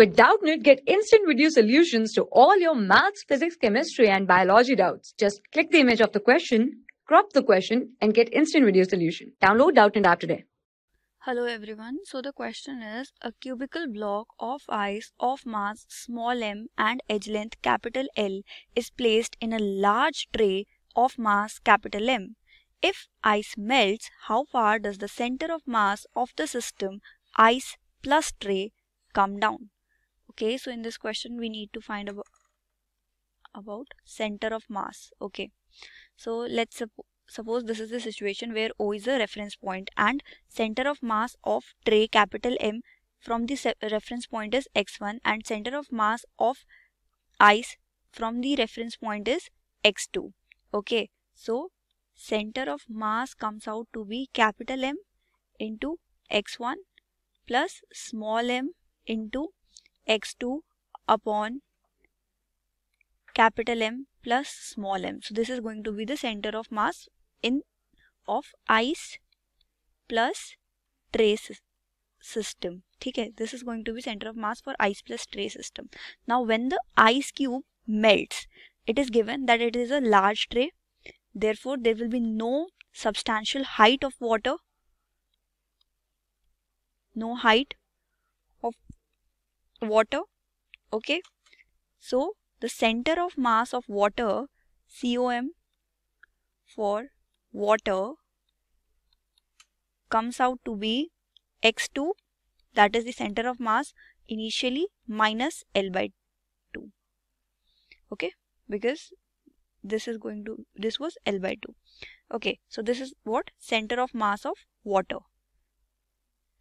With Doubtnut, get instant video solutions to all your maths, physics, chemistry, and biology doubts. Just click the image of the question, crop the question, and get instant video solution. Download Doubtnut app today. Hello everyone. So the question is a cubical block of ice of mass small m and edge length capital L is placed in a large tray of mass capital M. If ice melts, how far does the center of mass of the system ice plus tray come down? Okay, so in this question we need to find about, about center of mass. Okay, so let's suppose suppose this is the situation where O is a reference point and center of mass of tray capital M from the reference point is x1 and center of mass of ice from the reference point is x2 okay so center of mass comes out to be capital M into x1 plus small m into x2 upon capital M plus small m. So this is going to be the center of mass in of ice plus trace system. Okay this is going to be center of mass for ice plus tray system. Now when the ice cube melts it is given that it is a large tray. Therefore there will be no substantial height of water no height water okay? So the center of mass of water com for water comes out to be x2 that is the center of mass initially minus L by 2 okay? Because this is going to this was L by 2 okay? So this is what? Center of mass of water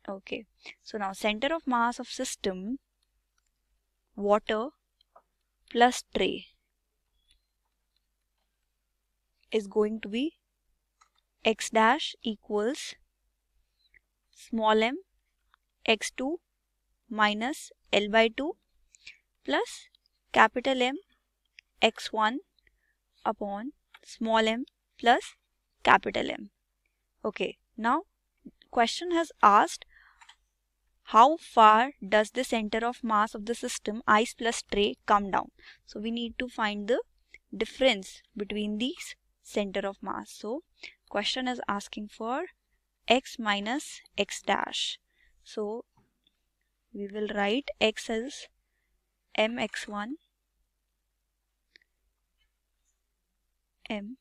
okay? So now center of mass of system water plus tray is going to be x dash equals small m x2 minus L by 2 plus capital M x1 upon small m plus capital M. Okay, now question has asked how far does the center of mass of the system ice plus tray come down. So we need to find the difference between these center of mass. So question is asking for x minus x dash. So we will write x as mx1 m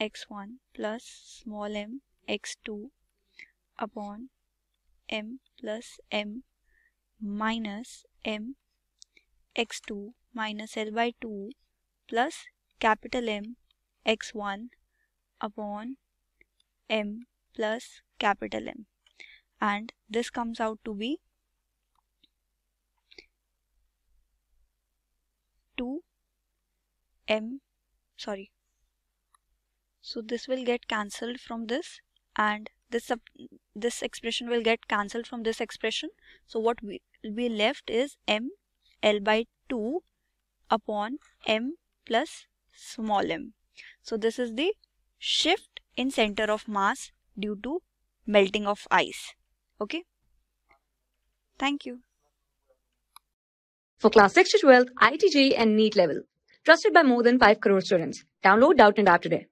x1 plus small m x2 upon m plus m minus m x2 minus L by 2 plus capital M x1 upon m plus capital M. And this comes out to be 2 m sorry. So this will get cancelled from this and this this expression will get cancelled from this expression so what will be left is m l by 2 upon m plus small m so this is the shift in center of mass due to melting of ice. Okay. Thank you. For class 6 to 12, IIT JEE and NEET level. Trusted by more than 5 crore students. Download Doubtnut App today.